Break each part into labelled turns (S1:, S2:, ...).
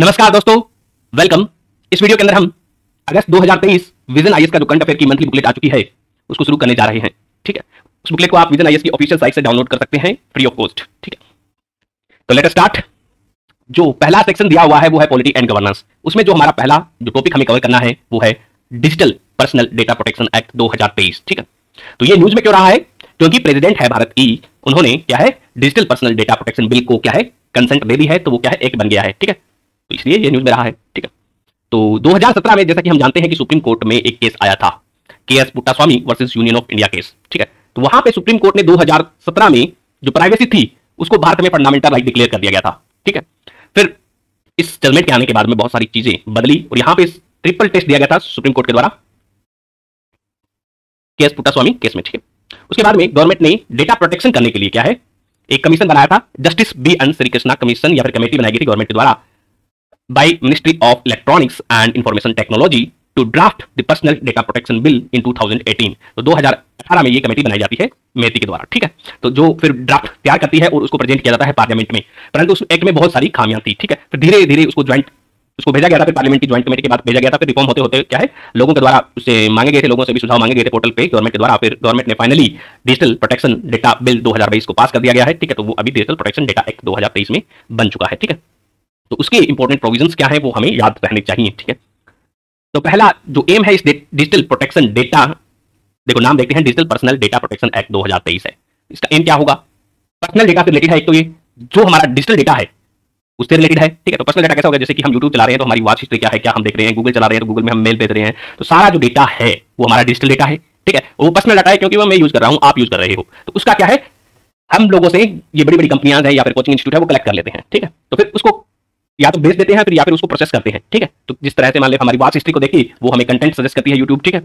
S1: नमस्कार दोस्तों वेलकम इस वीडियो के अंदर हम अगस्त 2023 विजन आईएस का जो करंट अफेयर की मंथली बुकलेट आ चुकी है। उसको शुरू करने जा रहे हैं, ठीक है? उस बुकलेट को आप विजन आईएस की ऑफिशियल साइट से डाउनलोड कर सकते हैं फ्री ऑफ़ कॉस्ट ठीक है? तो लेट स्टार्ट जो पहला सेक्शन दिया हुआ है, वो है पॉलिटी एंड गवर्नेंस उसमें जो हमारा पहला जो टॉपिक हमें कवर करना है, वो है digital personal data protection act 2023 ठीक है? तो ये न्यूज़ में क्यों रहा है? क्योंकि प्रेसिडेंट है भारत की, उन्होंने क्या है digital personal data protection bill को क्या है कंसेंट दे दी है तो वो क्या है, एक बन गया है, ठीक है? तो इसलिए ये न्यूज़ में रहा है, ठीक है? तो 2017 में जैसा कि हम जानते हैं कि सुप्रीम कोर्ट में एक केस आया था, K S Puttaswamy versus union of India case, ठीक है? तो वहाँ पे सुप्रीम कोर्ट ने 2017 में जो प्राइवेसी थी, उसको भारत में फंडामेंटल राइट डिक्लेयर कर दिया गया था, ठीक है? फिर इस जजमेंट के आने के बाद में बहुत सारी चीज़ें बदली और यहाँ पे ट्रिपल टेस्ट दिया गया था सुप्रीम कोर्ट के द्वारा के एस पुट्टास्वामी केस में, ठीक है? उसके बाद में गवर्नमेंट ने डेटा प्रोटेक्शन करने के लिए क्या है, एक कमीशन बनाया था justice B N Shri Krishna commission या फिर कमेटी बनाई गई थी गवर्नमेंट के द्वारा by Ministry of Electronics and Information Technology to draft the Personal Data Protection Bill in 2018 तो 2018 में ये कमेटी बनाई जाती है मेती के द्वारा, ठीक है? तो जो फिर ड्राफ्ट तैयार करती है और उसको प्रेजेंट किया जाता है पार्लियामेंट में। परंतु उस एक्ट में बहुत सारी खामियाँ थी, ठीक है? फिर धीरे धीरे उसको ज्वाइंट उसको भेजा गया था, फिर पार्लियामेंट की ज्वाइंट कमेटी के बाद भेजा गया था, फिर रिफॉर्म होते होते क्या है? लोगों के द्वारा उससे मांगे गए थे, लोगों से भी सुझाव मांगे गए थे पोर्टल पे गवर्नमेंट के द्वारा। फिर गवर्नमेंट ने finally digital protection data bill 2022 को पास कर दिया गया है, ठीक है? तो वो अभी डिजिटल प्रोटेक्शन डेटा एक्ट 2023 में बन चुका है, ठीक है? तो उसके इंपॉर्टेंट प्रोविजंस क्या है वो हमें याद रहने चाहिए, ठीक है? तो पहला जो एम है इस डिजिटल प्रोटेक्शन डेटा देखो नाम देखते हैं digital personal data protection act 2023 है। इसका एम क्या होगा? पर्सनल डेटा से रिलेटेड है एक तो ये, जो हमारा डिजिटल डेटा है, उससे रिलेटेड है, ठीक है? तो पर्सनल डेटा कैसा होगा? जैसे कि हम यूट्यूब चला रहे हैं तो हमारी वॉच हिस्ट्री क्या है, क्या हम देख रहे हैं गूगल चला रहे हैं तो गूगल में हम मेल भेज रहे हैं। तो सारा जो डेटा है, वो हमारा डिजिटल डेटा है, ठीक है? वो पर्सनल डाटा है क्योंकि वो मैं यूज़ कर रहा हूँ, आप यूज़ कर रहे हो। तो उसका क्या है? हम लोगों से ये बड़ी बड़ी कंपनियाँ हैं या फिर कोचिंग इंस्टीट्यूट है, वो कलेक्ट कर लेते हैं, ठीक है? तो फिर उसको या तो भेज देते हैं, फिर या फिर उसको प्रोसेस करते हैं, ठीक है? तो जिस तरह से मान लीजिए हमारी वाच हिस्ट्री को देखी, वो हमें कंटेंट सजेस्ट करती है यूट्यूब ठीक है?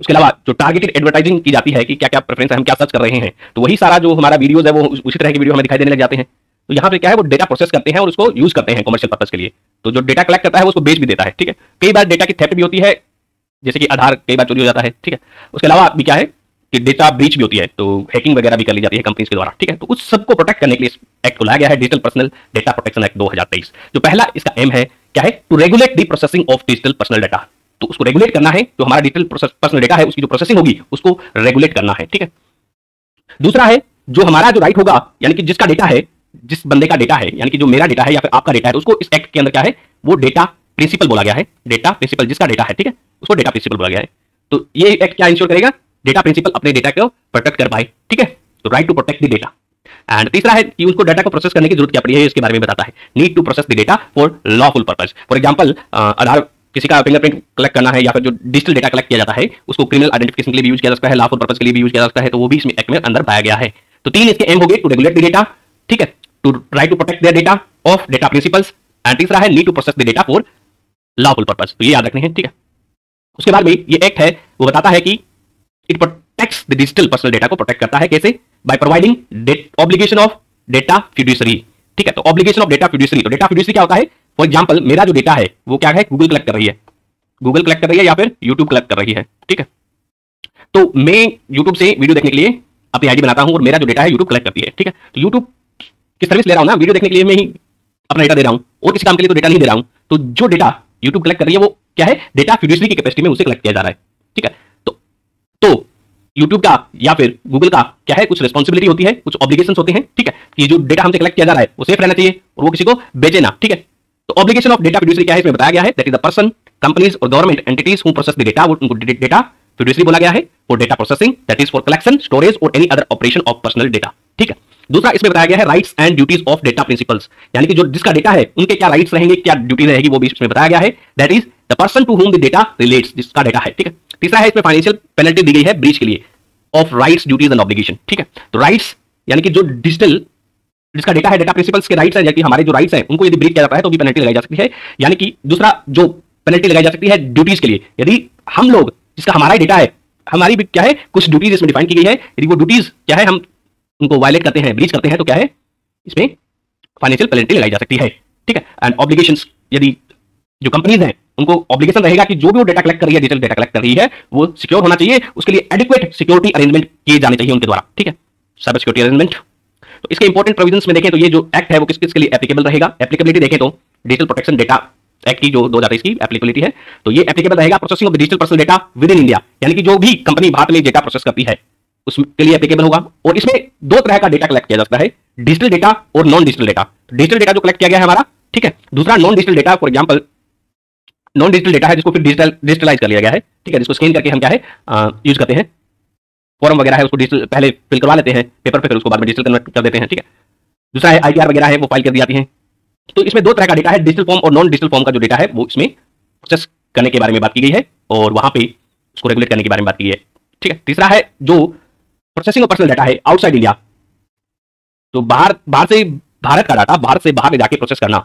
S1: उसके अलावा जो टारगेटेड एडवर्टाइजिंग की जाती है कि क्या क्या प्रेफरेंस है हम क्या सर्च कर रहे हैं तो वही सारा जो हमारा वीडियोज़ है, वो उसी तरह की वीडियो हमें दिखाई देने लग जाते हैं। तो यहाँ पे क्या है, वो डेटा प्रोसेस करते हैं और उसको यूज़ करते हैं कमर्शियल पर्पज के लिए। तो जो डेटा कलेक्ट करता है उसको बेच भी देता है, ठीक है? कई बार डेटा की थेफ्ट भी होती है, जैसे कि आधार कई बार चोरी हो जाता है, ठीक है? उसके अलावा भी क्या है कि डेटा ब्रीच भी होती है तो हैकिंग वगैरह भी कर ली जाती है कंपनीज़ के द्वारा, ठीक है? तो उस सबको प्रोटेक्ट करने के लिए एक्ट को लाया गया है digital personal data protection act 2023 जो पहला इसका एम है, क्या है? To regulate the processing of digital personal data तो उसको रेगुलेट करना है, जो हमारा डिजिटल पर्सनल डेटा है, उसकी जो प्रोसेसिंग होगी, उसको रेगुलेट करना है, ठीक है? दूसरा है, जो हमारा जो राइट होगा, यानी कि जिसका डेटा है, जिस बंदे का डेटा है, यानी कि जो मेरा डेटा है या फिर आपका डेटा है तो उसको इस एक्ट के अंदर क्या है? वो डेटा प्रिंसिपल बोला गया है डेटा प्रिंसिपल जिसका डेटा है, ठीक है? उसको डेटा प्रिंसिपल बोला गया है। तो ये एक्ट क्या इंश्योर करेगा? डेटा प्रिंसिपल अपने डेटा को प्रोटेक्ट कर पाए, ठीक है? तो right to protect the data and तीसरा है कि उसको डेटा को प्रोसेस करने की ज़रूरत क्या पड़ी है इसके बारे में बताता है. Need to process the data for lawful purpose for example Aadhaar किसी का फिंगरप्रिंट कलेक्ट करना है या फिर जो डिजिटल डेटा कलेक्ट किया जाता है, उसको क्रिमिनल आइडेंटिफिकेशन के लिए भी यूज़ किया जा सकता है लॉफुल पर्पज के लिए भी यूज़ किया जा सकता है तो वो भी इसमें एक्ट में अंदर पाया गया है. तो तीन इसके एम हो गए टू रेगुलेट द डेटा ठीक है? Two right to protect their data of data principals and तीसरा है need to process the data for lawful purpose तो ये याद रखने हैं, ठीक है? उसके बाद में ये एक्ट है, वो बताता है कि it protects the digital personal data को प्रोटेक्ट करता है कैसे? By providing obligation of data fiduciary ठीक है तो ऑब्लिगेशन ऑफ़ डेटा फ्यूडिशरी तो डेटा फ्यूडिशरी क्या होता है? फॉर एग्जांपल मेरा जो डेटा है, वो क्या है? गूगल कलेक्ट कर रही है। गूगल कलेक्ट कर रही है या फिर यूट्यूब कलेक्ट कर रही है। ठीक है? तो मैं यूट्यूब से वीडियो देखने के लिए अपनी आईडी बनाता हूँ और मेरा जो डेटा है यूट्यूब कलेक्ट करती है। ठीक है? तो यूट्यूब की सर्विस ले रहा हूँ ना वीडियो देखने के लिए मैं ही अपना डेटा दे रहा हूँ और किसी काम के लिए तो डेटा नहीं दे रहा हूँ। तो जो डेटा यूट्यूब कलेक्ट कर रही है, वो क्या है? डेटा फ्यूडिशरी की कैपेसिटी में उसे कलेक्ट किया जा रहा है। ठीक है? तो यूट्यूब का या फिर गूगल का क्या है? कुछ रिस्पॉन्सिबिलिटी होती है, कुछ ऑब्लिगेशन होते हैं, ठीक है? कि जो डेटा हमसे कलेक्ट किया जा रहा है वो सेफ़ रहना चाहिए और वो किसी को बेचे ना ठीक है? तो ऑब्लिगेशन ऑफ़ डेटा प्रोड्यूसर क्या है? इसमें बताया गया है that is the person companies और government entities who process the data उनको डेटा प्रोड्यूसरी बोला गया है for data processing that is for collection storage और any other operation of personal data ठीक है? दूसरा इसमें बताया गया है rights and duties of data principals यानी कि जो जिसका डेटा है, उनके क्या राइट्स रहेंगे, क्या ड्यूटी रहेगी, वो भी इसमें बताया गया है that is the person to whom the data relates जिसका डेटा है, ठीक है? तीसरा है, इसमें फाइनेंशियल पेनल्टी दी गई है ब्रीच के लिए of rights duties and obligation ठीक है? तो राइट्स यानी कि जो डिजिटल जिसका डेटा है डेटा प्रिंसिपल्स के राइट्स है यानी हमारे जो राइट्स हैं, उनको यदि ब्रीच किया जाता है तो भी पेनल्टी लगाई जा सकती है। यानी कि दूसरा जो पेनल्टी लगाई जा सकती है ड्यूटीज़ के लिए, यदि हम लोग, जिसका हमारा डेटा है, हमारी भी क्या है, कुछ ड्यूटीज़ इसमें डिफाइन की गई है, यदि वो ड्यूटीज़ क्या है, हम उनको वायलेट करते हैं ब्रीच करते हैं तो क्या है, इसमें फाइनेंशियल पेनल्टी लगाई जा सकती है, ठीक है? एंड ऑब्लिगेशन यदि जो कंपनीज़ हैं, उनको ऑब्लिगेशन रहेगा कि जो भी वो डेटा कलेक्ट कर रही है डिजिटल डेटा कलेक्ट कर रही है, वो सिक्योर होना चाहिए, उसके लिए एडिक्वेट सिक्योरिटी अरेंजमेंट किए जाने चाहिए उनके द्वारा, ठीक है? साइबर सिक्योरिटी अरेंजमेंट तो इसके इंपॉर्टेंट प्रोविजंस में देखें तो ये जो एक्ट है, वो किस किस के लिए एप्लीकेबल रहेगा? एप्लीकेबिलिटी देखें तो डिजिटल प्रोटेक्शन डेटा एक्ट की जो दो हज़ार की एप्लीकेबिलिटी है तो ये एप्लीकेबल रहेगा processing of digital personal data within India यानी कि जो भी कंपनी भारत में डेटा प्रोसेस करती है, उसके लिए एप्लीकेबल होगा। और इसमें दो तरह का डेटा कलेक्ट किया जाता है डिजिटल डेटा और non digital data digital data जो कलेक्ट किया गया है हमारा, ठीक है? दूसरा non digital data for example non digital data है, जिसको फिर डिजिटल डिजिटलाइज कर लिया गया है, ठीक है, जिसको स्कैन करके हम क्या है यूज़ करते हैं। फॉर्म वगैरह है, उसको डिजिटल पहले फिल करवा लेते हैं पेपर पे फिर उसको बाद में डिजिटल कन्वर्ट कर देते हैं, ठीक है। दूसरा है आईटीआर वगैरह है, वो फ़ाइल कर दी जाती है। तो इसमें दो तरह का डेटा है डिजिटल फॉर्म और नॉन डिजिटल फॉर्म का जो डेटा है, वो इसमें प्रोसेस करने के बारे में बात की गई है, और वहाँ पे उसको रेगुलेट करने के बारे में बात की है, ठीक है। तीसरा है जो प्रोसेसिंग ऑफ़ पर्सनल डाटा है आउटसाइड इंडिया तो बाहर बाहर से भारत का डाटा भारत से बाहर जाके प्रोसेस करना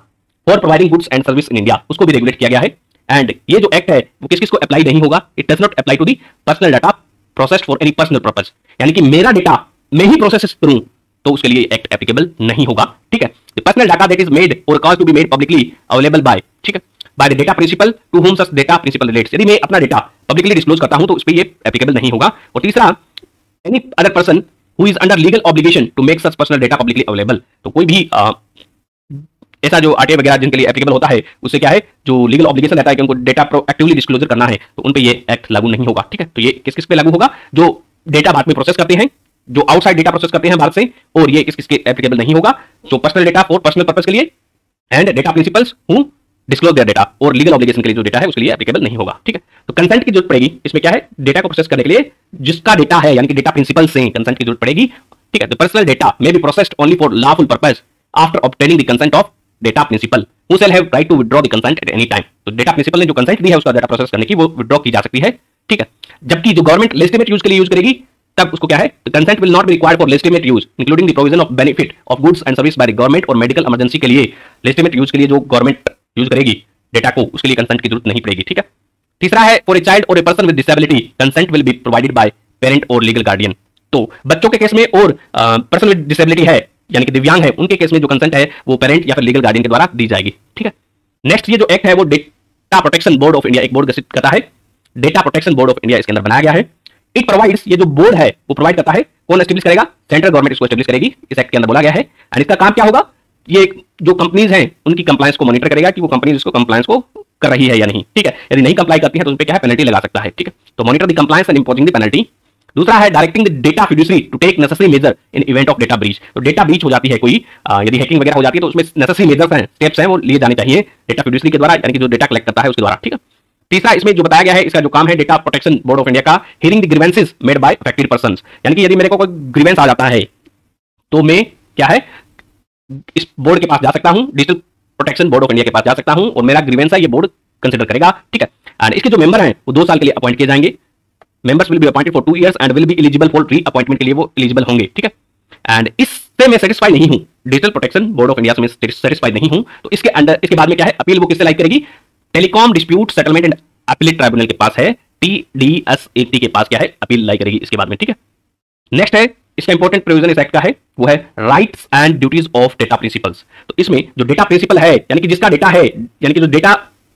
S1: for providing goods and service in India उसको भी रेगुलेट किया गया है। एंड ये जो एक्ट है वो किस किस को अप्लाई नहीं होगा? It does not apply to the personal data processed for any personal purpose यानी कि मेरा डेटा मैं ही प्रोसेस करूँ तो उसके लिए एक्ट एप्लीकेबल नहीं होगा। ठीक है? Personal data that is made और cause to be made publicly available by ठीक है? By the data principal to whom such data principal relates यदि मैं अपना डेटा पब्लिकली डिस्क्लोज करता हूँ तो उस पर ये एप्लीकेबल नहीं होगा। और तीसरा any other person who is under legal obligation to make such personal data publicly available तो कोई भी आ, ऐसा जो आरटीआई वगैरह जिनके लिए एप्लीकेबल होता है, उससे क्या है, जो लीगल ऑब्लिगेशन रहता है कि उनको डेटा एक्टिवली डिस्क्लोजर करना है तो उन पे ये एक्ट लागू नहीं होगा, ठीक है? तो ये किस किस पे लागू होगा? जो डेटा भारत में प्रोसेस करते हैं, जो आउटसाइड डेटा प्रोसेस करते हैं भारत से, और ये किस किसके एप्लीकेबल नहीं होगा जो personal data for personal purpose के लिए and data principals who disclose their data और लीगल ऑब्लिगेशन के लिए जो डेटा है, उसके लिए एप्लीकेबल नहीं होगा, ठीक है? तो कंसेंट की ज़रूरत पड़ेगी, इसमें क्या है डेटा को प्रोसेस करने के लिए जिसका डेटा है, यानी कि डेटा प्रिंसिपल से कंसेंट की ज़रूरत पड़ेगी, ठीक है? तो personal data may be processed only for lawful purpose after obtaining the consent of data principal who shall have right to withdraw the consent at any time तो डेटा प्रिंसिपल ने जो कंसेंट दी है, उसका डेटा प्रोसेस करने की, वो withdraw की जा सकती है, ठीक है? जबकि जो गवर्नमेंट लेजिटिमेट यूज़ के लिए यूज़ करेगी, तब उसको क्या है? Consent will not be required for legitimate use including the provision of benefit of goods and service by the government और मेडिकल इमरजेंसी के लिए लेजिटिमेट यूज़ के लिए जो गवर्नमेंट यूज़ करेगी डेटा को, उसके लिए कंसेंट की ज़रूरत नहीं पड़ेगी, ठीक है? तीसरा है फॉर ए चाइल्ड और a person with disability consent will be provided by parent और लीगल गार्डियन तो बच्चों के केस में और पर्सन विद डिसेबिलिटी है यानी कि दिव्यांग है, उनके केस में जो कंसेंट है, वो पेरेंट या फिर लीगल गार्डियन के द्वारा दी जाएगी, ठीक है? नेक्स्ट ये जो एक्ट है, वो data protection board of India एक बोर्ड गठित करता है। Data protection board of India इसके अंदर बनाया गया है। इट प्रोवाइड्स ये जो बोर्ड है, वो प्रोवाइड करता है, कौन एस्टेब्लिश करेगा? सेंट्रल गवर्नमेंट इसको एस्टेब्लिश करेगी। इस एक्ट के अंदर बोला गया है। एंड इसका काम क्या होगा? ये जो कंपनीज़ हैं, उनकी कंप्लायंस को मॉनिटर करेगा कि वो कंपनीज़ इसको कंप्लायंस को कर रही है या नहीं, ठीक है? यदि नहीं कंप्लाई करती है तो उन पर क्या है? पेनल्टी लगा सकता है, ठीक है? तो monitor the compliance and imposing the penalty दूसरा है directing data fiduciary to take necessary measure in event of data breach तो डेटा ब्रीच हो जाती है कोई यदि हैकिंग वगैरह हो जाती है तो उसमें नेसेसरी मेजर्स हैं स्टेप्स हैं, वो लिए जाने चाहिए डेटा फिड्यूसरी के द्वारा, यानी कि जो डेटा कलेक्ट करता है उसके द्वारा, ठीक है? तीसरा, इसमें जो बताया गया है, इसका जो काम है data protection board of India का hearing the grievances made by affected person यानी कि यदि मेरे को कोई ग्रीवेंस आ जाता है तो मैं क्या है, इस बोर्ड के पास जा सकता हूँ digital protection board of India के पास जा सकता हूँ, और मेरा ग्रीवेंस है, ये बोर्ड कंसिडर करेगा, ठीक है? एंड इसके जो मेंबर हैं, वो दो साल के लिए अपॉइंट किए जाएँगे। Members will be appointed for two years and will be eligible for reappointment के लिए वो एलिजिबल होंगे, ठीक है? एंड इससे मैं सेटिस्फाई नहीं हूँ digital protection board of India से मैं सेटिस्फाई नहीं हूँ तो इसके अंडर इसके बाद में क्या है? अपील वो किससे लाइक करेगी। Telecom dispute settlement and appellate tribunal के पास है। T D S A T के पास क्या है? अपील लाई करेगी इसके बाद में, ठीक है? नेक्स्ट है, इसका इंपॉर्टेंट प्रोविज़न इस एक्ट का है, वो है rights and duties of data principals तो इसमें जो डेटा प्रिंसिपल है, यानी कि जिसका डेटा है, यानी कि जो डेटा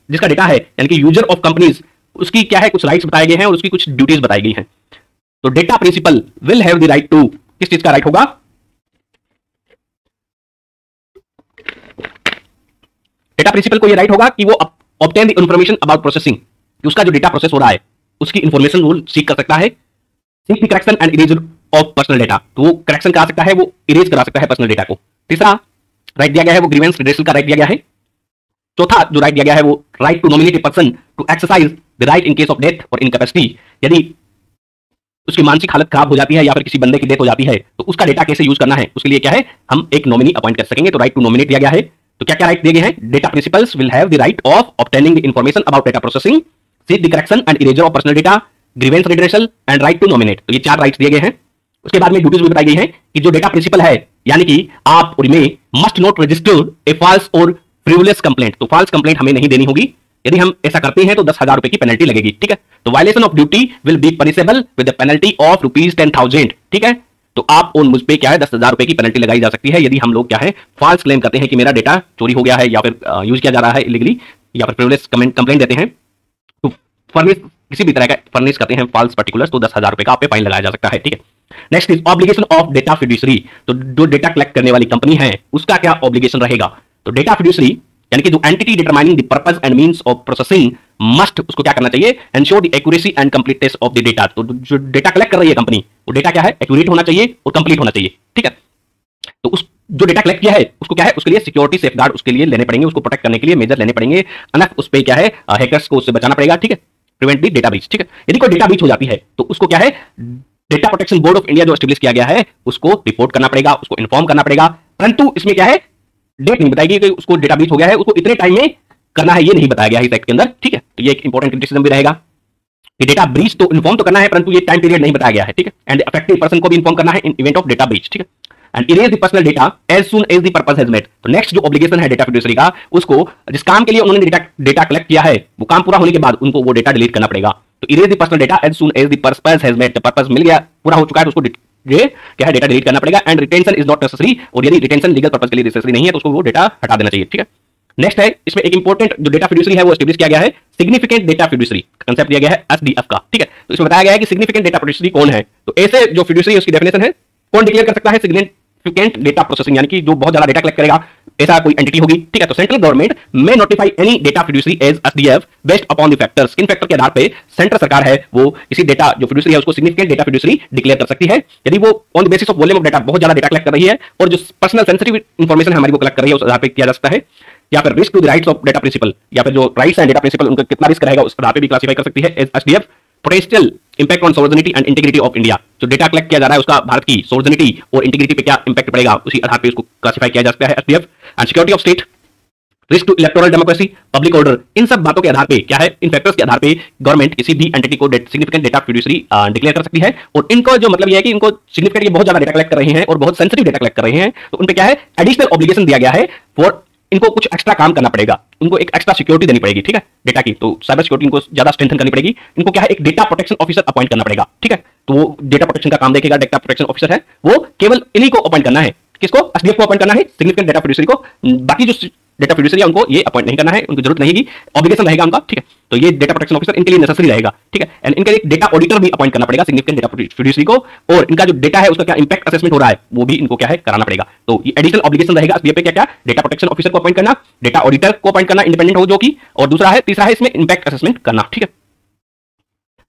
S1: जिसका डेटा है, यानी कि यूज़र ऑफ़ कंपनीज़ उसकी क्या है, कुछ राइट्स बताए गए हैं और उसकी कुछ ड्यूटीज़ बताई गई हैं। तो data principal will have the right to किस चीज़ का राइट होगा? डेटा प्रिंसिपल को ये राइट होगा कि वो obtain the information about processing उसका जो डेटा प्रोसेस हो रहा है, उसकी इंफॉर्मेशन वो सीख कर सकता है। Seek the correction and erasure of personal data तो वो करेक्शन करा सकता है, वो इरेज करा सकता है पर्सनल डेटा को। तीसरा राइट दिया गया है, वो ग्रीवेंस रिड्रेसल का राइट दिया गया है। चौथा जो राइट दिया गया है वो right to nominate a person to exercise the right in case of death or incapacity यदि उसकी मानसिक हालत खराब हो जाती है या फिर किसी बंदे की डेथ हो जाती है तो उसका डेटा कैसे यूज़ करना है? उसके लिए क्या है? हम एक नॉमिनी अपॉइंट कर सकेंगे तो राइट टू नॉमिनेट दिया गया है। तो क्या क्या राइट दिए गए हैं? Data principals will have the right of obtaining information about data processing seek the correction and erasure of personal data grievance redressal and right to nominate तो ये चार राइट्स दिए गए हैं। उसके बाद में ड्यूटीज़ भी बताई गई है कि जो डेटा प्रिंसिपल है, यानी कि आप और में must not register a false or frivolous complaint. तो फॉल्स कंप्लेंट हमें नहीं देनी होगी। यदि हम ऐसा करते हैं तो दस हज़ार रुपए की पेनल्टी लगेगी, ठीक है? तो violation of duty will be punishable with penalty of rupees ten thousand ठीक है? तो आप उन मुझ पर क्या है, दस हज़ार रुपए की पेनल्टी लगाई जा सकती है। यदि हम लोग क्या है फॉल्स क्लेम करते हैं कि मेरा डेटा चोरी हो गया है या फिर यूज़ किया जा रहा है इलीगली या फिर प्रिवलेस कंप्लेंट देते हैं तो फर्निश किसी भी तरह का फर्निश करते हैं फॉल्स पर्टिकुलर तो दस हज़ार रुपए का आप पे फाइन लगाया जा सकता है, ठीक है? Next is obligation of data fiduciary तो जो डेटा कलेक्ट करने वाली कंपनी है, उसका क्या ऑब्लिगेशन रहेगा? तो डेटा फिड्यूसरी यानी कि जो entity determining the purpose and means of processing must उसको क्या करना चाहिए? Ensure the accuracy and completeness of the data तो जो डेटा कलेक्ट कर रही है कंपनी वो डेटा क्या है? एक्यूरेट होना चाहिए और कंप्लीट होना चाहिए। ठीक है? तो उस, जो डेटा कलेक्ट किया है, उसको क्या है? उसके लिए सिक्योरिटी सेफगार्ड उसके लिए लेने पड़ेंगे, उसको प्रोटेक्ट करने के लिए मेजर लेने पड़ेंगे। अनफ उस पर क्या है? हैकर्स को उससे बचाना पड़ेगा, ठीक है? प्रिवेंट दी डेटा ब्रीच ठीक है? यदि कोई डेटा ब्रीच हो जाती है तो उसको क्या है? Data protection board of India जो स्टेब्लिश किया गया है, उसको रिपोर्ट करना पड़ेगा, उसको इन्फॉर्म करना पड़ेगा। परंतु इसमें क्या है? डेट नहीं बताएगी कि उसको डेटा ब्रीच हो गया है, उसको इतने टाइम में करना है, ये नहीं बताया गया है इस एक्ट के अंदर, ठीक है? तो ये एक इंपॉर्टेंट क्रिटिसिज्म भी रहेगा। कि डेटा ब्रीच तो इन्फॉर्म तो करना है, परंतु ये टाइम पीरियड नहीं बताया गया है, ठीक है? एंड अफेक्टेड पर्सन को भी इन्फॉर्म करना है in event of data breach ठीक है? And erase the personal data as soon as the purpose has met तो नेक्स्ट जो ऑब्लिगेशन है डेटा फिड्यूसरी का, उसको जिस काम के लिए उन्होंने डेटा डेटा कलेक्ट किया है, वो काम पूरा होने के बाद उनको वो डेटा डिलीट करना पड़ेगा। तो erase the personal data as soon as the purpose has met purpose मिल गया, पूरा हो चुका है तो उसको ये क्या है डेटा डिलीट करना पड़ेगा and retention is not necessary और यदि रिटेंशन लीगल पर्पस के लिए नेसेसरी नहीं है तो उसको वो डेटा हटा देना चाहिए, ठीक है? नेक्स्ट है, इसमें एक इंपॉर्टेंट जो डेटा फिड्यूसरी है, वो एस्टेब्लिश किया गया है सिग्निफिकेंट डेटा फिड्यूसरी कंसेप्ट दिया गया है एसडीएफ का, ठीक है? तो इसमें बताया गया है कि सिग्निफिकेंट डेटा फिड्यूसरी कौन है? तो ऐसे जो फिड्यूसरी उसकी डेफिनेशन है, कौन डिक्लेयर कर सकता है सिग्निफिकेंट डेटा प्रोसेसिंग यानी कि जो बहुत ज़्यादा डेटा कलेक्ट करेगा, ऐसा कोई एंटिटी होगी। ठीक है तो central government may notify any data fiduciary as SDF based upon the factors किन फैक्टर के आधार पे सेंट्रल सरकार है, वो इसी डेटा जो फिड्यूसरी है, उसको सिग्निफिकेंट डेटा फिड्यूसरी डिक्लेयर कर सकती है। यदि वो on the basis of volume of data बहुत ज़्यादा डेटा कलेक्ट कर रही है, और जो पर्सनल सेंसिटिव इन्फॉर्मेशन हमारी वो कलेक्ट कर रही है, उस आधार पे किया जा सकता है। या फिर risk to the rights of data principal या फिर जो राइट्स एंड डेटा प्रिंसिपल उनका कितना रिस्क रहेगा, उस आधार पे भी क्लासिफाई कर सकती है as SDF potential impact on sovereignty and integrity of India जो डेटा कलेक्ट किया जा रहा है, उसका भारत की सोवर्निटी और इंटीग्रिटी पे क्या इंपैक्ट पड़ेगा, उसी आधार पे उसको क्लासिफाई किया जा सकता है SDF and security of state risk to electoral democracy public order इन सब बातों के आधार पे क्या है, इन फैक्टर्स के आधार पे गवर्नमेंट किसी भी एंटिटी को सिग्निफिकेंट डेटा फिड्यूसरी डिक्लेयर कर सकती है और इनको जो मतलब ये है कि इनको सिग्निफिकेंट बहुत ज़्यादा डेटा कलेक्ट कर रहे हैं और बहुत सेंसिटिव डेटा कलेक्ट कर रहे हैं तो उन पे क्या है एडिशनल ऑब्लिगेशन दिया गया है फॉर इनको कुछ एक्स्ट्रा काम करना पड़ेगा। उनको एक एक्स्ट्रा सिक्योरिटी देनी पड़ेगी, ठीक है? डेटा की। तो साइबर सिक्योरिटी इनको ज़्यादा स्ट्रेंथन करनी पड़ेगी। इनको क्या है? एक डेटा प्रोटेक्शन ऑफिसर अपॉइंट करना पड़ेगा, ठीक है? तो वो डेटा प्रोटेक्शन का काम देखेगा डेटा प्रोटेक्शन ऑफिसर है। वो केवल इन्हीं को अपॉइंट करना है। किसको? एसडीएफ को अपॉइंट करना है सिग्निफिकेंट डेटा प्रोड्यूसर को। बाकी जो डेटा प्रोड्यूसर उनको ये अपॉइंट नहीं करना है, उनकी ज़रूरत नहीं है ऑब्लिगेशन रहेगा उनका, ठीक है? तो ये डेटा प्रोटेक्शन ऑफिसर इनके लिए नेसेसरी रहेगा, ठीक है? एंड इनके लिए डेटा ऑडिटर भी अपॉइंट करना पड़ेगा सिग्निफिकेंट डेटा प्रोड्यूसरी को, और इनका जो डेटा है उसका क्या इंपैक्ट असेसमेंट हो रहा है, वो भी इनको क्या है, कराना पड़ेगा। तो ये एडिशनल ऑब्लिगेशन रहेगा एसबीआई पे क्या क्या? डेटा प्रोटेक्शन ऑफिसर को अपॉइंट करना डेटा ऑडिटर को अपॉइंट करना इंडिपेंडेंट हो जो की, और दूसरा है, तीसरा है इसमें इंपैक्ट असेसमेंट करना, ठीक है?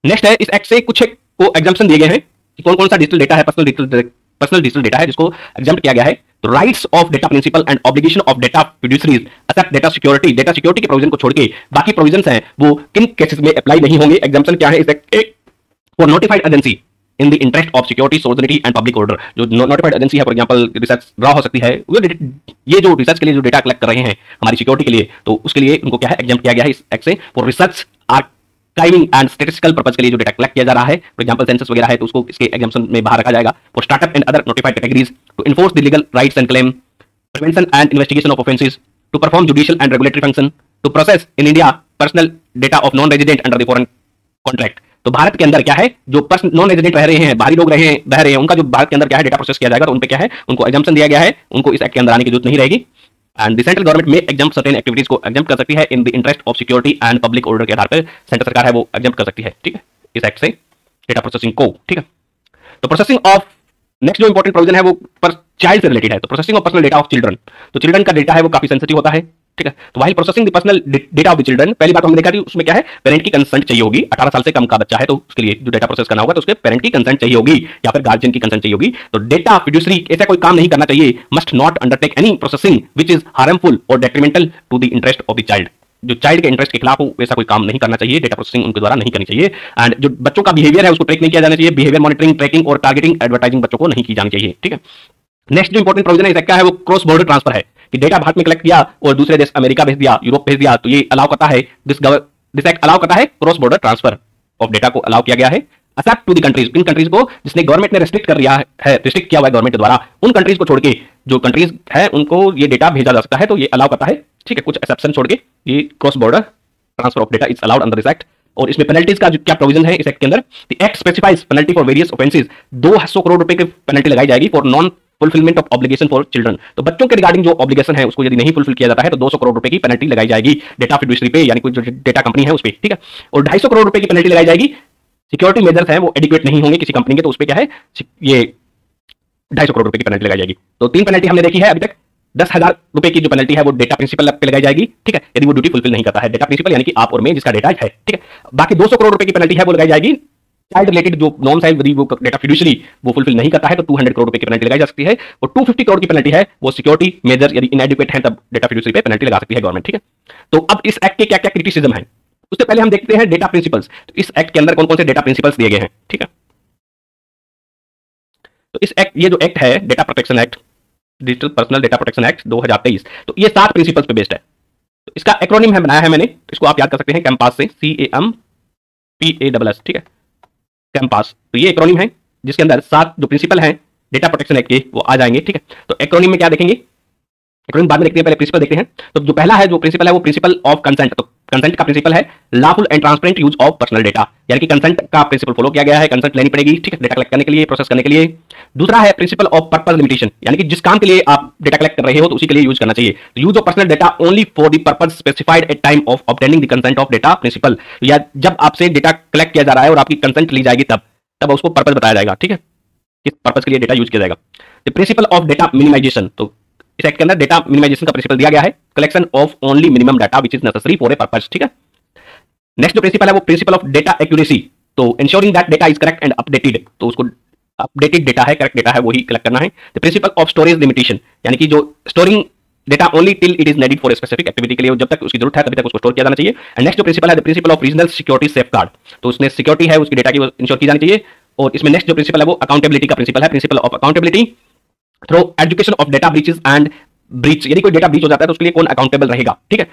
S1: नेक्स्ट है, इस एक्ट से कुछ को एग्जाम्पन दिए गए हैं कौन कौन सा डिजिटल डेटा है personal digital personal digital data है, जिसको एग्ज़ाम किया गया है rights of data principal and obligation of data fiduciaries except data security data security के प्रोविज़न को छोड़ के बाकी प्रोविज़न हैं, वो किन केसेस में अप्लाई नहीं होंगे? एग्जाम्पन क्या है? For notified agency in the interest of security sovereignty and public order जो नोटिफाइड एजेंसी है फॉर एग्जांपल रिसर्च ड्रा हो सकती है ये जो रिसर्च के लिए जो डेटा कलेक्ट कर रहे हैं हमारी सिक्योरिटी के लिए तो उसके लिए उनको क्या है? एग्ज़ाम किया गया है इस एक्ट से for research archiving and statistical purpose के लिए जो डेटा कलेक्ट किया जा रहा है फॉर एग्जांपल सेंसस वगैरह है तो उसको इसके एग्जाम्पन में बाहर रखा जाएगा। For startup and other notified categories to enforce the legal rights and claim prevention and investigation of offences to perform judicial and regulatory function, to process in India personal data of non-resident under the foreign contract. तो भारत के अंदर क्या है? जो person non resident रह रहे हैं, बाहरी लोग रहे हैं रह रहे हैं, उनका जो भारत के अंदर क्या है डेटा प्रोसेस किया जाएगा तो उन पे क्या है? उनको एग्जाम्पन दिया गया है, उनको इस एक्ट के अंदर आने की ज़रूरत नहीं रहेगी। And the central government may exempt certain activities को एग्ज़ाम कर सकती है in the interest of security and public order के आधार पर। सेंट्रल सरकार है, वो एग्ज़ाम कर सकती है। ठीक है? इस एक्ट से डेटा प्रोसेसिंग को। ठीक है? तो प्रोसेसिंग ऑफ़ नेक्स्ट जो इंपॉर्टेंट प्रोविज़न है, वो पर चाइल्ड से रिलेटेड है। तो processing of personal data of children तो चिल्ड्रन का डेटा है, वो काफ़ी सेंसिटिव होता है। ठीक है? तो while processing the personal data of the children पहली बात हमने देखा थी उसमें क्या है? पेरेंट की कंसेंट चाहिए होगी। 18 साल से कम का बच्चा है तो उसके लिए जो डेटा प्रोसेस करना होगा तो उसके पेरेंट की कंसेंट चाहिए होगी, या फिर गार्जियन की कंसेंट चाहिए होगी। तो डेटा फिड्यूसरी ऐसा कोई काम नहीं करना चाहिए। Must not undertake any processing which is harmful or detrimental to the interest of the child जो चाइल्ड के इंटरेस्ट के खिलाफ हो, वैसा कोई काम नहीं करना चाहिए। डेटा प्रोसेसिंग उनके द्वारा नहीं करनी चाहिए। एंड जो बच्चों का बिहेवियर है, उसको ट्रैक नहीं किया जाना चाहिए। Behaviour monitoring tracking or targeting advertising बच्चों को नहीं की जानी चाहिए। ठीक है? नेक्स्ट जो इंपॉर्टेंट प्रोविज़न है क्या है? वो क्रॉस बॉर्डर ट्रांसफ़र है। कि डेटा भारत में कलेक्ट किया और दूसरे देश अमेरिका भेज दिया, यूरोप भेज दिया तो ये अलाउ करता है। दिस दिस एक्ट अलाउ करता है cross border transfer of data को अलाउ किया गया है। एक्सेप्ट टू दी कंट्रीज़ इन कंट्रीज़ को जिसने गवर्नमेंट ने रेस्ट्रिक्ट कर दिया है रेस्ट्रिक्ट किया हुआ है गवर्नमेंट द्वारा, उन कंट्रीज़ को छोड़ के, जो कंट्रीज़ है, उनको ये डेटा भेजा जा सकता है तो ये अलाउ करता है। ठीक है, कुछ एक्सेप्शन छोड़ के, ये cross border transfer of data is allowed under this act और इसमें पेनल्टीज का जो क्या प्रोविज़न है इस एक्ट के अंदर act specifies penalty for various offences 200 crore रुपए की पेनल्टी लगाई जाएगी for non fulfilment of obligation for children. तो बच्चों के रिगार्डिंग जो ऑब्लिगेशन है, उसको यदि नहीं फुलफिल किया जाता है तो 200 करोड़ रुपए की पेनल्टी लगाई जाएगी। डेटा फिडुसरी पे, यानी कोई जो डेटा कंपनी है उस पर ठीक है? और 250 करोड़ रुपए की पेनल्टी लगाई जाएगी। सिक्योरिटी मेजर्स है, वो एडिक्वेट नहीं होंगे किसी कंपनी के तो उस पर क्या है? ये ढाई करोड़ रुपए की पेनल्टी लगाई जाएगी। तो तीन पेनल्टी हमने देखी है अभी तक। दस हज़ार रुपए की जो पेनल्टी है, वो डेटा प्रिंसिपल पे लगाई जाएगी, ठीक है? यदि वो ड्यूटी फुलफिल नहीं करता है। डेटा प्रिंसिपल यानी कि आप और मैं, जिसका डेटा है, ठीक है? बाकी दो करोड़ रुपए की पेनल्टी है, वो लगाई जाएगी। चाइल्ड रिलेटेड जो नॉन चाइल्ड यदि डेटा फिड्यूशरी वो फुलफिल नहीं करता है तो 200 करोड़ रुपए की पेनल्टी लगाई जा सकती है और 250 करोड़ की पेनल्टी है, वो सिक्योरिटी मेजर यदि है, तब डेटा पे पेनल्टी लगा सकती है गवर्नमेंट ठीक है? तो अब इस एक्ट के क्या क्या क्रिटिसिज्म है? उससे पहले हम देखते हैं डेटा प्रिंसिपल्स तो इस एक्ट के अंदर कौन कौन से डेटा प्रिंसिपल्स दिए गए हैं, ठीक है? तो इस एक्ट ये जो एक्ट है data protection act digital personal data protection act 2023 तो ये सात प्रिंसिपल्स पे बेस्ड है। तो इसका एक्रोनिम है, बनाया है मैंने तो इसको आप याद कर सकते हैं कैंपास से C A M P A double S ठीक है? कैंपास तो ये एक्रोनिम है, जिसके अंदर सात जो प्रिंसिपल हैं डेटा प्रोटेक्शन एक्ट के, वो आ जाएँगे, ठीक है? तो एक्रोनिम में क्या देखेंगे? एक्रोनिम बाद में देखते हैं, पहले प्रिंसिपल देखते हैं। तो जो पहला है, जो प्रिंसिपल है, वो प्रिंसिपल ऑफ़ कंसेंट तो कंसेंट का प्रिंसिपल है lawful and transparent use of personal data यानी कि कंसेंट का प्रिंसिपल फॉलो किया गया है कंसेंट लेनी पड़ेगी, ठीक है डेटा कलेक्ट करने के लिए प्रोसेस करने के लिए। दूसरा है प्रिंसिपल ऑफ़ पर्पज लिमिटेशन यानी कि जिस काम के लिए आप डेटा कलेक्ट कर रहे हो तो उसी के लिए यूज़ करना चाहिए। Use of personal data only for the purpose specified at time of obtaining the consent of data principal या जब आपसे डेटा कलेक्ट किया जा रहा है और आपकी कंसेंट ली जाएगी तब तब उसको पर्पज बताया जाएगा, ठीक है? किस पर्पज के लिए डेटा यूज़ किया जाएगा? प्रिंसिपल ऑफ़ डेटा मिनिमाइजेशन तो इस एक्ट के अंदर डेटा मिनिमाइजेशन का प्रिंसिपल दिया गया है। Collection of only minimum data which is necessary for a purpose ठीक है? नेक्स्ट जो प्रिंसिपल है वो प्रिंसिपल ऑफ़ डेटा एक्यूरेसी तो ensuring that data is correct and updated तो उसको अपडेटेड डेटा है करेक्ट डेटा है, वही कलेक्ट करना है। The principle of storage limitation यानी कि जो storing data only till it is needed for specific activity के लिए, जब तक उसकी ज़रूरत है, तभी तक उसको स्टोर किया जाना चाहिए। एंड नेक्स्ट जो प्रिंसिपल है principle of regional security safe तो उसमें सिक्योरिटी है, उसकी डेटा की इंश्योर की जानी चाहिए। और इसमें नेक्स्ट जो प्रिंसिपल है, वो अकाउंटेबिलिटी का प्रिंसिपल है। Principle of accountability through education of data breaches and breach यदि कोई डेटा ब्रीच हो जाता है तो उसके लिए कौन अकाउंटेबल रहेगा? ठीक है?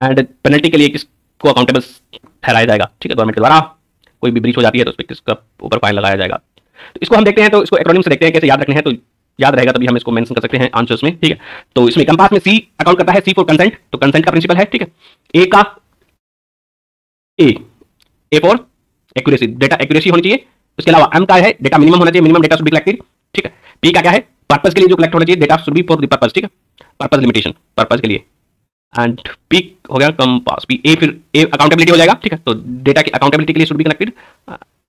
S1: एंड पेनल्टी के लिए किसको अकाउंटेबल ठहराया जाएगा? ठीक है गवर्नमेंट के द्वारा। कोई भी ब्रीच हो जाती है तो उस पर किसका ऊपर फाइन लगाया जाएगा। तो इसको हम देखते हैं तो इसको एक्रोनिम से देखते हैं, कैसे याद रखने हैं तो याद रहेगा, तभी हम इसको मेंशन कर सकते हैं आंसर्स में। ठीक है? तो इसमें कंपास में सी अकाउंट करता है सी फॉर कंसेंट तो कंसेंट का प्रिंसिपल है, ठीक है? ए का A A for accuracy data accuracy होनी चाहिए। उसके अलावा एम का है डेटा मिनिमम होना चाहिए minimum data should be collected ठीक है? पी का क्या है? पर्पज के लिए जो कलेक्ट होना चाहिए data should be for the purpose ठीक है? पर्पज लिमिटेशन पर्पज के लिए। एंड पी हो गया कम पास पी ए फिर ए अकाउंटेबिलिटी हो जाएगा, ठीक है? तो डेटा की अकाउंटेबिलिटी के लिए should be connected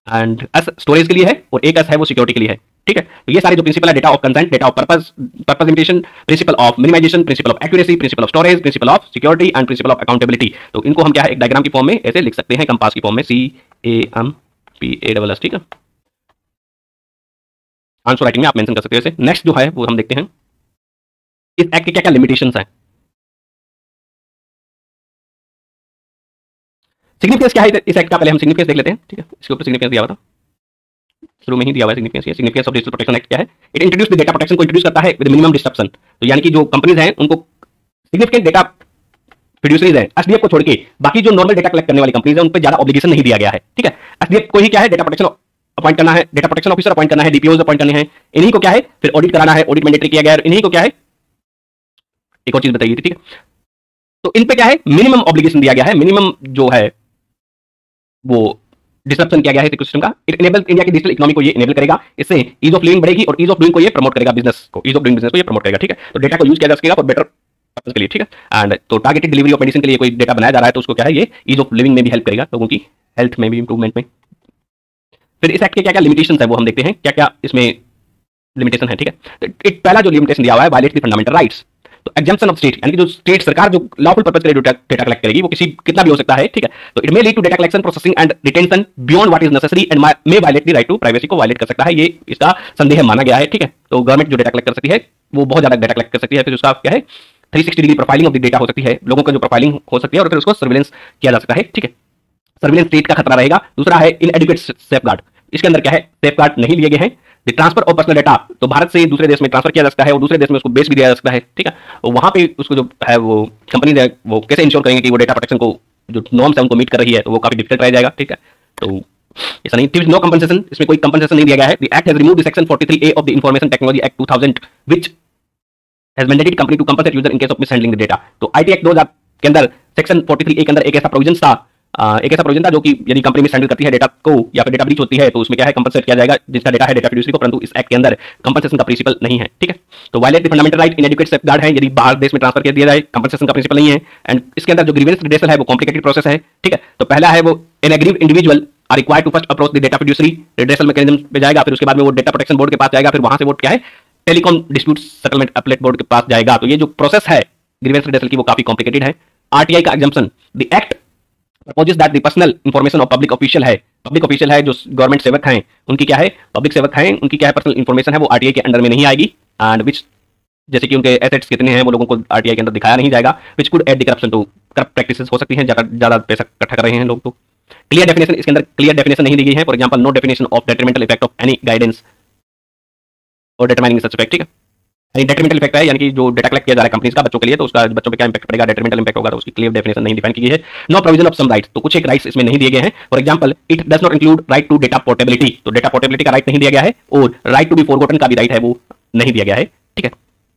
S1: and S storage के लिए है और एक एस है वो सिक्योरिटी के लिए है, ठीक है? तो ये सारे जो प्रिंसिपल है data of consent data of purpose purpose limitation principle of minimisation principle of accuracy principle of storage principle of security and principle of accountability तो इनको हम क्या है, एक डायग्राम की फॉर्म में ऐसे लिख सकते हैं कंपास की फॉर्म में C A M P A double S ठीक है? आंसर राइटिंग में आप मेंशन कर सकते हो नेक्स्ट जो है, वो हम देखते हैं। इस एक्ट के क्या क्या लिमिटेशंस हैं? सिग्निफिकेंस क्या है? इस एक्ट का पहले हम सिग्निफिकेंस देख लेते हैं, ठीक है? इसके ऊपर सिग्निफिकेंस दिया हुआ था। शुरू में ही दिया हुआ है significance significance of digital protection act क्या है? It introduce the data protection को इंट्रोड्यूस करता है विद मिनिमम डिस्ट्रप्शन तो यानी कि जो कंपनीज़ हैं, उनको सिग्निफिकेंट डेटा प्रोड्यूसरीज है। एसडीएफ को छोड़ के बाकी जो नॉर्मल डेटा कलेक्ट करने वाली कंपनीज़ है, उन पर ज़्यादा ऑब्लिगेशन नहीं दिया गया है, ठीक है? एसडीएफ को ही क्या है? डेटा प्रोटेक्शन अपॉइंट करना है डेटा प्रोटेक्शन ऑफिसर अपॉइंट करना है डीपीओ अपॉइंट करने हैं, इन्हीं को क्या है? फिर ऑडिट कराना है ऑडिट मैंडेटरी किया गया है इन्हीं को क्या है? एक और चीज़ बताइए, ठीक है? तो इन पे क्या है? मिनिमम ऑब्लिगेशन दिया गया है मिनिमम जो है, वो डिस्ट्रप्शन किया गया है सिस्टम का। इट इनेबल इंडिया की डिजिटल इकोनॉमी को ये इनेबल करेगा, इससे ईज ऑफ़ लिविंग बढ़ेगी, और ईज ऑफ़ डूइंग को ये प्रमोट करेगा बिज़नेस को ईज ऑफ़ डूइंग बिज़नेस को ये प्रमोट करेगा, ठीक है? तो डेटा को यूज़ किया जा सकेगा फॉर बेटर के लिए, ठीक है? एंड तो टारगेटेड डिलीवरी ऑफ़ मेडिसिन के लिए कोई डेटा बनाया जा रहा है तो उसको क्या है? ये ईज ऑफ़ लिविंग में भी हेल्प करेगा लोगों की हेल्थ में भी इंप्रूवमेंट में। फिर इस एक्ट के क्या क्या लिमिटेशन है वो हम देखते हैं। क्या क्या इसमें लिमिटेशन है, ठीक है? तो पहला जो लिमिटेशन दिया हुआ है वायलेट फंडामेंटल राइट्स तो एग्जाम्पन ऑफ़ स्टेट यानी कि जो स्टेट सरकार जो लॉफुल पर्पज के डेटा कलेक्ट करेगी, वो किसी, कितना भी हो सकता है, ठीक है? तो it may lead to data collection processing and retention beyond what is necessary and may violate the right to privacy को वायलेट कर सकता है। ये इसका संदेह माना गया है, ठीक है? तो गवर्नमेंट जो डेटा कलेक्ट कर सकती है, वो बहुत ज़्यादा डेटा कलेक्ट कर सकती है। फिर उसका क्या है? 360 degree profiling of the data हो सकती है। लोगों का जो प्रोफाइलिंग हो सकती है और फिर उसको सर्विलेंस किया जा सकता है, ठीक है? सर्विलेंस स्टेट का खतरा रहेगा। दूसरा है इन एडुकेट सेफ़ इसके अंदर क्या है? सेफ़ गार्ड नहीं लिए गए हैं। ट्रांसफ़र ऑफ़ पर्सनल डेटा तो भारत से दूसरे देश में ट्रांसफ़र किया जा सकता है, और दूसरे देश में उसको बेच भी दिया जा सकता है, ठीक है? वहाँ पे उसको जो है, वो कंपनी वो कैसे इंश्योर करेंगे कि वो डेटा प्रोटेक्शन को, जो नॉर्म्स है, उनको मीट कर रही है तो वो काफ़ी डिफ़िकल्ट रह जाएगा, ठीक है? तो ऐसा नहीं नो कंपनसेशन इसमें कोई कंपनसेशन नहीं दिया गया है। The act has removed section 43 of the information technology act 2000 which has mandated company to compensate user in case of mishandling the data तो आईटी एक्ट 2000 के अंदर सेक्शन 43 ए के अंदर एक ऐसा प्रोविज़न था एक ऐसा प्रोविज़न था जो कि यदि कंपनी मिस हैंडल करती है डेटा को या फिर डेटा ब्रीच होती है तो उसमें क्या है कंपनसेट किया जाएगा, जिसका डेटा है डेटा प्रोड्यूसरी को, परंतु इस एक्ट के अंदर कंपनसेशन का प्रिंसिपल नहीं है, ठीक है? तो violate fundamental right inadequate safeguard है, यदि बाहर देश में ट्रांसफ़र कर दिया जाए कंपनसेशन का प्रिंसिपल नहीं है एंड इसके अंदर जो ग्रीवेंस रिडेसल है, वो कॉम्प्लिकेटेड प्रोसेस है, ठीक है? तो पहला है वो an aggrieved individual are required to first approach the data fiduciary redressal mechanism पे जाएगा, फिर उसके बाद में वो डेटा प्रोटेक्शन बोर्ड के पास जाएगा, फिर वहाँ से वो क्या है telecom dispute settlement appellate board के पास जाएगा। तो ये जो प्रोसेस है ग्रीवेंस रिडसल की, वो काफ़ी कॉम्प्लिकेटेड है। आरटीआई का exemption the act proposes that the personal information of public official है। पब्लिक ऑफिशियल है जो गवर्नमेंट सेवक हैं, उनकी क्या है? पब्लिक सेवक हैं, उनकी क्या है पर्सनल इंफॉर्मेशन है? वो आरटीआई के अंडर में नहीं आएगी। एंड विच जैसे कि उनके एसेट्स कितने हैं, वो लोगों को आरटीआई के अंदर दिखाया नहीं जाएगा which could aid the corruption to corrupt practices हो सकती हैं, ज़्यादा पैसा इकट्ठा कर रहे हैं लोग तो। क्लियर डेफिनेशन इसके अंदर क्लियर डेफिनेशन नहीं दी गई है। For example no definition of detrimental effect of any guidance और डिटरमाइनिंग सच इफ़ेक्ट ठीक है? यानी डेट्रीमेंटल इफ़ेक्ट है यानी कि जो डेटा कलेक्ट किया जा रहा है कंपनीज़ का बच्चों के लिए तो उसका बच्चों पे क्या इंपैक्ट पड़ेगा? डेट्रीमेंटल इंपैक्ट होगा तो उसकी क्लियर डेफिनेशन नहीं डिफाइन की है। No provision of some rights तो कुछ एक राइट्स इसमें नहीं दिए गए हैं। For example it does not include right to data portability तो डेटा पोर्टेबिलिटी का राइट नहीं दिया गया है, और राइट टू बी फॉरगॉटन का भी राइट है, वो नहीं दिया गया है। ठीक है?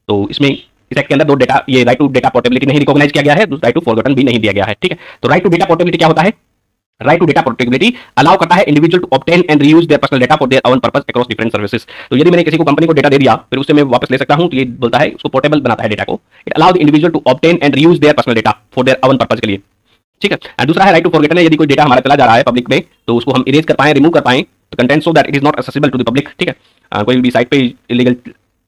S1: तो इसमें इस एक्ट के अंदर दो डेटा ये राइट टू डेटा पोर्टेबिलिटी नहीं रिकॉग्नाइज किया गया है राइट टू फॉरगॉटन भी नहीं दिया गया है। ठीक है? तो राइट टू डेटा पोर्टेबिलिटी क्या होता है? Right to data portability allow करता है individual to obtain and reuse their personal data for their own purpose across different services तो यदि मैंने किसी को कंपनी को डेटा दे दिया, फिर उससे मैं वापस ले सकता हूँ तो ये बोलता है, उसको पोर्टेबल बनाता है डेटा को। It allow the individual to obtain and reuse their personal data for their own purpose के लिए। ठीक है? दूसरा है राइट टू फॉरगेटन यदि कोई डेटा हमारा चला जा रहा है पब्लिक में तो उसको हम इरेज कर पाए रिमूव कर पाए तो content so that it is not accessible to the public ठीक है? कोई भी साइट पे इलीगल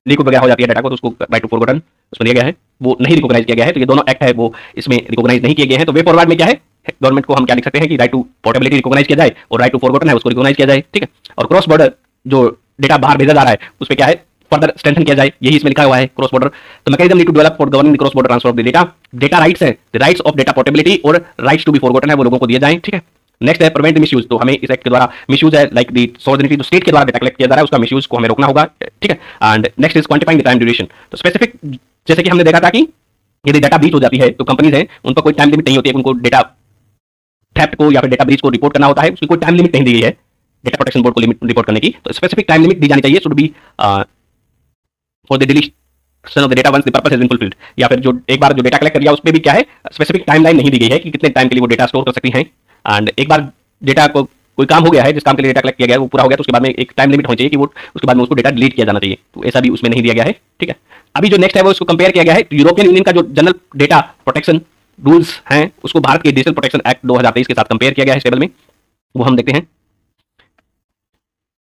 S1: लीक वगैरह हो जाती है डाटा को तो उसको राइट टू फॉरगॉटन उसमें दिया गया है। वो नहीं रिकॉग्नाइज किया गया है तो ये दोनों एक्ट है, वो इसमें रिकॉग्नाइज नहीं किए गए हैं। तो वे फॉरवर्ड में क्या है? गवर्नमेंट को हम क्या लिख सकते हैं कि राइट टू पोर्टेबिलिटी रिकॉग्नाइज किया जाए और राइट टू फॉरगॉटन है, उसको रिकॉग्नाइज किया जाए, ठीक है? और क्रॉस बॉर्डर जो डेटा बाहर भेजा जा रहा है, उस पर क्या है? फर्दर स्ट्रेंथन किया जाए, यही इसमें लिखा हुआ है क्रॉस बॉर्डर तो mechanism need to develop for governing cross border transfer of the data data rights है राइट्स ऑफ़ डेटा पोर्टेबिलिटी और राइट्स टू बी फॉरगॉटन है, वो लोगों को दिए जाए, ठीक है? नेक्स्ट है प्रिवेंट मिसयूज तो हमें इस एक्ट के द्वारा मिसयूज है लाइक दी सॉवर्निटी जो स्टेट के द्वारा डेटा कलेक्ट किया जा रहा है, उसका मिसयूज को हमें रोकना होगा, ठीक है? And next is quantifying the time duration तो स्पेसिफिक जैसे कि हमने देखा था कि यदि डेटा ब्रीच हो जाती है तो कंपनीज़ है, उन पर कोई टाइम लिमिट नहीं होती है, उनको डेटा थेफ्ट को या फिर डेटा ब्रीच को रिपोर्ट करना होता है, उसकी कोई टाइम लिमिट नहीं दी गई है। डेटा प्रोटेक्शन बोर्ड को लिमिट रिपोर्ट करने की। तो स्पेसिफिक टाइम लिमिट दी जानी चाहिए should be for the deletion of the data once the purpose has fulfilled या फिर जो एक बार जो डेटा कलेक्ट कर लिया उस पर भी क्या है स्पेसिफिक टाइमलाइन नहीं दी गई है कि कितने टाइम के लिए वो डेटा स्टोर कर सकती हैं। एंड एक बार डेटा को कोई काम हो गया है, जिस काम के लिए डेटा कलेक्ट किया गया वो पूरा हो गया तो उसके बाद में एक टाइम लिमिट होनी चाहिए कि वो उसके बाद में उसको डेटा डिलीट किया जाना चाहिए। तो ऐसा भी उसमें नहीं दिया गया है, ठीक है। अभी जो नेक्स्ट है, वो उसको कंपेयर किया गया है। यूरोपियन यूनियन का जो जनरल डेटा प्रोटेक्शन रूल्स हैं, उसको भारत के डिजिटल प्रोटेक्शन एक्ट 2023 के साथ कंपेयर किया गया है टेबल में, वो हम देखते हैं।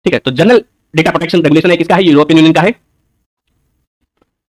S1: ठीक है तो जनरल डेटा प्रोटेक्शन रेगुलेशन है, किसका है? यूरोपियन यूनियन का है।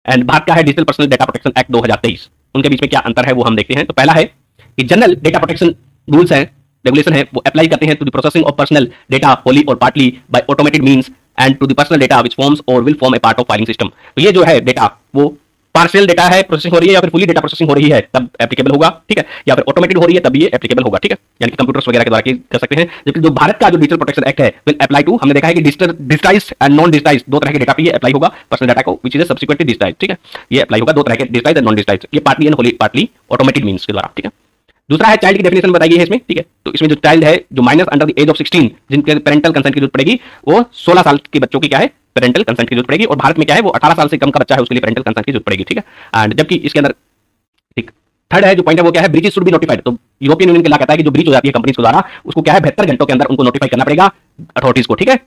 S1: एंड भारत का है digital personal data protection act 2023 उनके बीच में क्या अंतर है, वो हम देखते हैं। तो पहला है कि जनरल डेटा प्रोटेक्शन रूल्स है रेगुलेशन है, वो अप्लाई करते हैं to the processing of personal data wholly और partly by automated means and to the personal data which forms और will form a part of filing system तो ये जो है डेटा वो पार्शियल डेटा है प्रोसेसिंग हो रही है या फिर फुली डेटा प्रोसेसिंग हो रही है, तब एप्लीकेबल होगा, ठीक है? या फिर ऑटोमेटेड हो रही है, तब ये एप्लीकेबल होगा, ठीक है? यानी कंप्यूटर्स वगैरह के द्वारा कर सकते हैं। जबकि जो भारत का जो डिजिटल प्रोटेक्शन एक्ट है विल अप्लाई टू हमने देखा है कि digital digitise and non digitise दो तरह के डेटा पे अप्लाई होगा पर्सनल डाटा को विच इज़ सब्सिक्वेंटली डिजिटाइज ठीक है? ये अप्लाई होगा, दो तरह के डिजिटाइज एंड नॉन डिजिटाइज ये partly and wholly partly automated mean के द्वारा, ठीक है? दूसरा है चाइल्ड की डेफिनेशन है इसमें, ठीक है? तो इसमें जो चाइल्ड है, जो minus under the age of 16 जिनके पेरेंटल कंसेंट की ज़रूरत पड़ेगी, वो 16 साल के बच्चों की क्या है? पेरेंटल कंसेंट की ज़रूरत पड़ेगी, और भारत में क्या है? वो 18 साल से कम का बच्चा है, उसके लिए पेरेंटल कंसेंट की ज़रूरत पड़ेगी, ठीक है? एंड जबकि इसके अंदर, ठीक थर्ड है, जो पॉइंट है, वो क्या है? ब्रिजेस शुड बी नोटिफाइड तो यूरोपियन यूनियन के ला कहता है कि जो ब्रिज हो जाती है कंपनीज़ के द्वारा, उसको क्या है? बेहतर घंटों के अंदर उनको नोटिफाई करना पड़ेगा अथॉरिटीज को, ठीक है?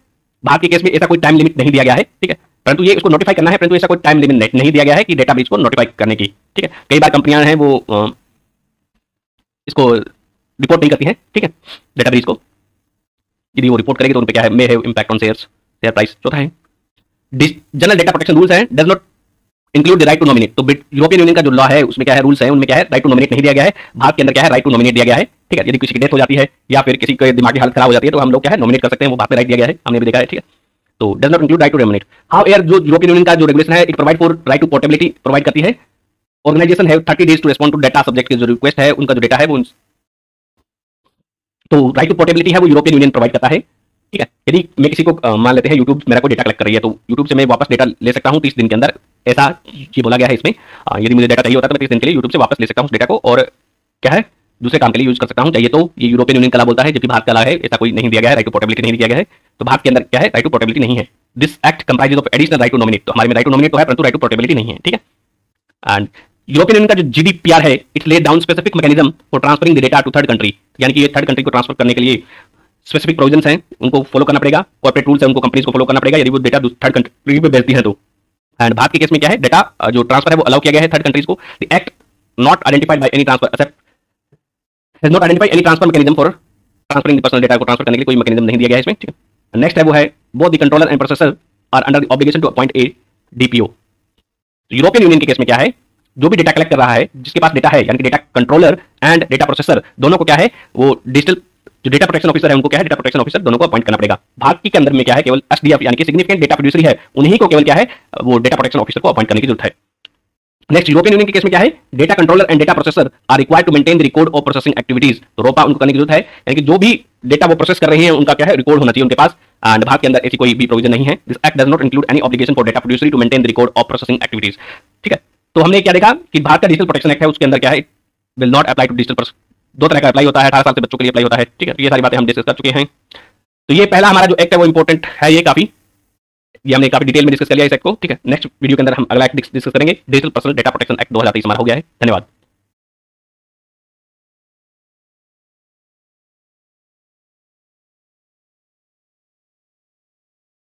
S1: भारत के केस में ऐसा कोई टाइम लिमिट नहीं दिया गया है, ठीक है? परंतु ये इसको नोटिफाई करना है, परंतु ऐसा कोई टाइम लिमिट नहीं दिया गया है कि डेटा ब्रिज को नोटिफाई करने की, ठीक है? कई बार कंपनियाँ हैं, वो इसको रिपोर्ट नहीं करती हैं, ठीक है? डेटा ब्रीच को। यदि वो रिपोर्ट करेगी तो उन पर क्या है? May have impact on shares share price चौथा है। जनरल डेटा प्रोटेक्शन रूल्स हैं does not include the right to nominate तो यूरोपियन यूनियन का जो लॉ है, उसमें क्या है रूल्स है? उनमें क्या है? राइट टू नॉमिनेट नहीं दिया गया है। भारत के अंदर क्या है? राइट टू नॉमिनेट दिया गया है, ठीक है? यदि किसी की डेथ हो जाती है, या फिर किसी की दिमागी हालत खराब हो जाती है तो हम लोग क्या है? नॉमिनेट कर सकते हैं, वो भारत में राइट दिया गया है। हमने भी देखा है, ठीक है? तो does not include right to nominate however जो यूरोपियन यूनियन का जो रेगुलेशन है it provide for right to portability provide करती है। ऑर्गेनाइजेशन है thirty days to respond to data subject की जो रिक्वेस्ट है, उनका जो डेटा है वो तो राइट टू पोर्टेबिलिटी है, वो यूरोपियन यूनियन प्रोवाइड करता है, ठीक है? यदि मैं किसी को मान लेते हैं यूट्यूब मेरा को डेटा कलेक्ट कर रही है तो यूट्यूब से मैं वापस डेटा ले सकता हूँ तीस दिन के अंदर। ऐसा ये बोला गया है इसमें। यदि मुझे डेटा चाहिए होता है तो मैं तीस दिन के लिए यूट्यूब से वापस ले सकता हूँ डेटा को, और क्या है? दूसरे काम के लिए यूज़ कर सकता हूँ। चाहिए तो ये यूरोपियन यूनियन का बोलता है, जबकि भारत का है, ऐसा कोई नहीं दिया गया है राइट टू पोर्टेबिलिटी नहीं दिया गया है। तो भारत के अंदर क्या है? राइट टू पोर्टेबिलिटी नहीं है। This act comprise of additional right to nominate तो हमारे में राइट टू नॉमिनेट तो है, परंतु राइट टू पोर्टेबिलिटी नहीं है, ठीक है? एंड यूरोपियन यूनियन का जो जीडीपीआर है it lay down specific mechanism for transferring the data to third country यानी कि ये थर्ड कंट्री को ट्रांसफ़र करने के लिए स्पेसिफिक प्रोविज़न हैं, उनको फॉलो करना पड़ेगा कॉर्पोरेट रूल्स है, उनको कंपनीज़ को फॉलो करना पड़ेगा, यदि वो डेटा थर्ड कंट्री पे भेजती है तो। एंड भारत के केस में क्या है? डेटा जो ट्रांसफ़र है, वो अलाउ किया गया है थर्ड कंट्रीज़ को। The act not identified by any transfer except not identified any transfer mechanism for transferring personal data को ट्रांसफ़र करने के लिए कोई मैकेनिज्म नहीं दिया गया है इसमें, ठीक है? नेक्स्ट है वो है both the controller and processor are under the obligation to appoint a DPO European Union के केस में क्या है? जो भी डेटा कलेक्ट कर रहा है, जिसके पास डेटा है, यानी कि data controller and data processor दोनों को क्या है, वो डिजिटल जो डेटा प्रोटेक्शन ऑफिसर है, उनको क्या है डेटा प्रोटेक्शन ऑफिसर दोनों को अपॉइंट करना पड़ेगा। भारत के अंदर में क्या है, केवल एसडीएफ यानी कि सिग्निफिकेंट डेटा प्रोड्यूसर है उन्हीं को केवल क्या है, वो डेटा प्रोटेक्शन ऑफिसर को अपॉइंट करने की ज़रूरत है। नेक्स्ट यूरोपियन यूनियन के केस में क्या है data controller and data processor are required to maintain record of processing activities तो रोपा उनको करने की ज़रूरत है, यानी कि जो भी डेटा वो प्रोसेस कर रहे हैं, उनका क्या है रिकॉर्ड होना चाहिए उनके पास। एंड भारत के अंदर ऐसी कोई भी प्रोविज़न नहीं है। This act does not include any obligation for data producer to maintain the record of processing activities ठीक है? तो हमने क्या देखा कि भारत का डिजिटल प्रोटेक्शन एक्ट है, उसके अंदर क्या है? Will not apply to digital दो तरह का अप्लाई होता है, अठारह साल से बच्चों के लिए अप्लाई होता है, ठीक है? तो ये सारी बातें हम डिस्कस कर चुके हैं। तो ये पहला हमारा जो एक्ट है, वो इंपॉर्टेंट है ये काफ़ी। ये हमने काफ़ी डिटेल में डिस्कस कर लिया इस एक्ट को, ठीक है? नेक्स्ट वीडियो के अंदर हम अगला एक्ट डिस्कस करेंगे। Digital personal data protection act दो हज़ार हमारा हो गया है। धन्यवाद।